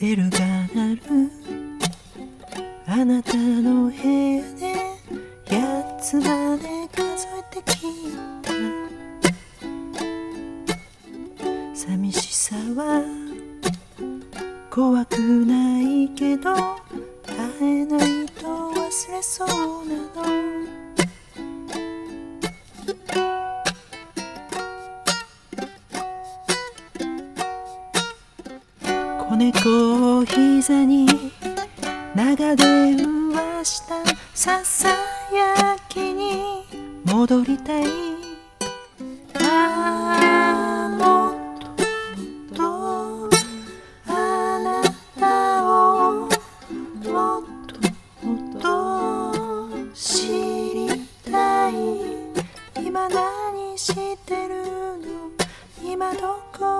ベルが鳴る。あなたの部屋で八つまで数えてきた。寂しさは怖くないけど会えないと忘れそうなの。猫を膝に長電話したささやきに戻りたい。あもっとあなたをもっともっと知りたい。今何してるの？今どこ？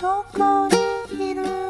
どこにいる